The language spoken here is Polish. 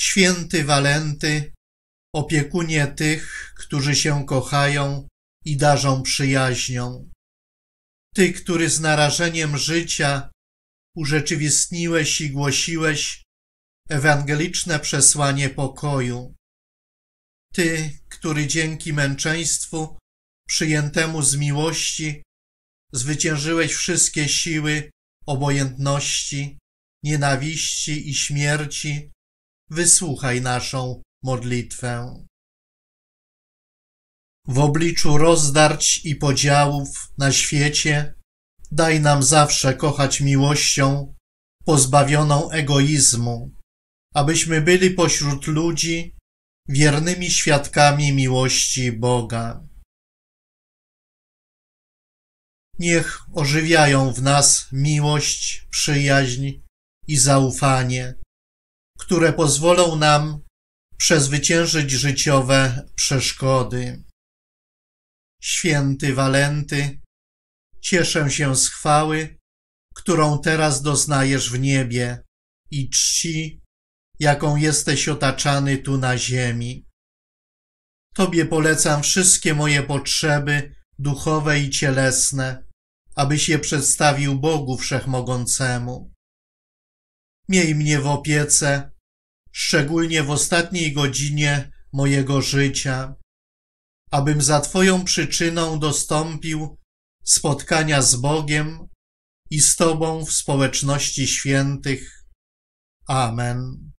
Święty Walenty, opiekunie tych, którzy się kochają i darzą przyjaźnią. Ty, który z narażeniem życia urzeczywistniłeś i głosiłeś ewangeliczne przesłanie pokoju. Ty, który dzięki męczeństwu przyjętemu z miłości zwyciężyłeś wszystkie siły obojętności, nienawiści i śmierci, wysłuchaj naszą modlitwę. W obliczu rozdarć i podziałów na świecie daj nam zawsze kochać miłością pozbawioną egoizmu, abyśmy byli pośród ludzi wiernymi świadkami miłości Boga. Niech ożywiają w nas miłość, przyjaźń i zaufanie, które pozwolą nam przezwyciężyć życiowe przeszkody. Święty Walenty, cieszę się z chwały, którą teraz doznajesz w niebie i czci, jaką jesteś otaczany tu na ziemi. Tobie polecam wszystkie moje potrzeby duchowe i cielesne, abyś je przedstawił Bogu Wszechmogącemu. Miej mnie w opiece, szczególnie w ostatniej godzinie mojego życia, abym za Twoją przyczyną dostąpił spotkania z Bogiem i z Tobą w społeczności świętych. Amen.